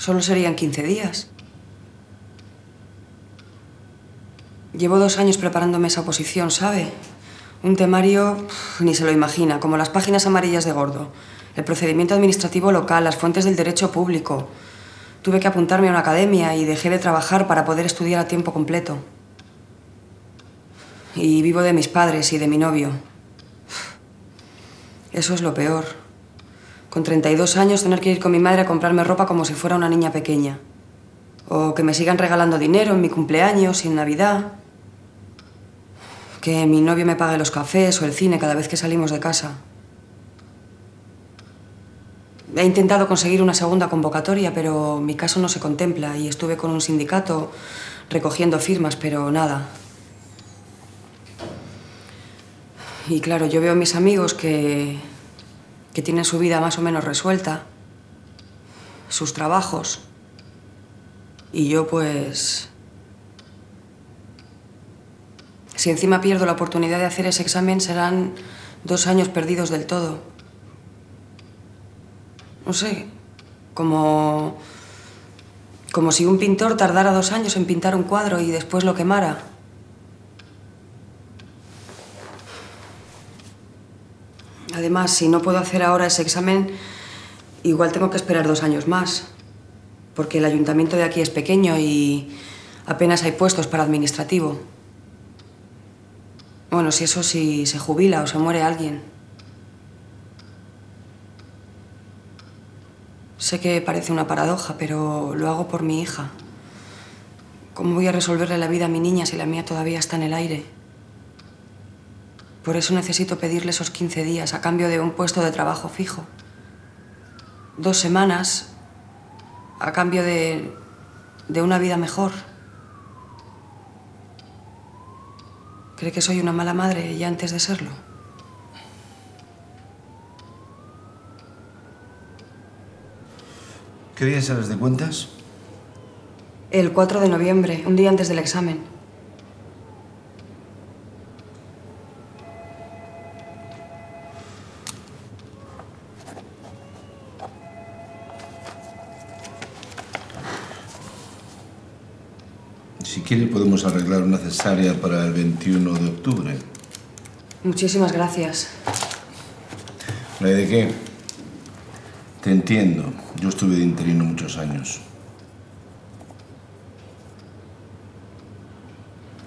Solo serían 15 días. Llevo dos años preparándome esa oposición, ¿sabe? Un temario ni se lo imagina, como las páginas amarillas de Gordo. El procedimiento administrativo local, las fuentes del derecho público. Tuve que apuntarme a una academia y dejé de trabajar para poder estudiar a tiempo completo. Y vivo de mis padres y de mi novio. Eso es lo peor. Con 32 años tener que ir con mi madre a comprarme ropa como si fuera una niña pequeña. O que me sigan regalando dinero en mi cumpleaños y en Navidad. Que mi novio me pague los cafés o el cine cada vez que salimos de casa. He intentado conseguir una segunda convocatoria, pero mi caso no se contempla y estuve con un sindicato recogiendo firmas, pero nada. Y claro, yo veo a mis amigos que, que tienen su vida más o menos resuelta, sus trabajos, y yo pues... Si encima pierdo la oportunidad de hacer ese examen, serán dos años perdidos del todo. No sé, como... Como si un pintor tardara dos años en pintar un cuadro y después lo quemara. Además, si no puedo hacer ahora ese examen, igual tengo que esperar dos años más. Porque el ayuntamiento de aquí es pequeño y apenas hay puestos para administrativo. Bueno, si eso si se jubila o se muere alguien. Sé que parece una paradoja, pero lo hago por mi hija. ¿Cómo voy a resolverle la vida a mi niña si la mía todavía está en el aire? Por eso necesito pedirle esos 15 días a cambio de un puesto de trabajo fijo. Dos semanas a cambio de, de una vida mejor. ¿Cree que soy una mala madre ya antes de serlo? ¿Qué día sales de cuentas? El 4 de noviembre, un día antes del examen. Si quiere podemos arreglar una cesárea para el 21 de octubre. Muchísimas gracias. ¿No hay de qué? Te entiendo. Yo estuve de interino muchos años.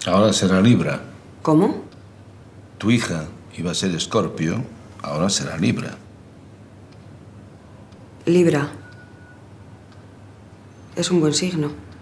Ahora será Libra. ¿Cómo? Tu hija iba a ser Escorpio, ahora será Libra. Libra. Es un buen signo.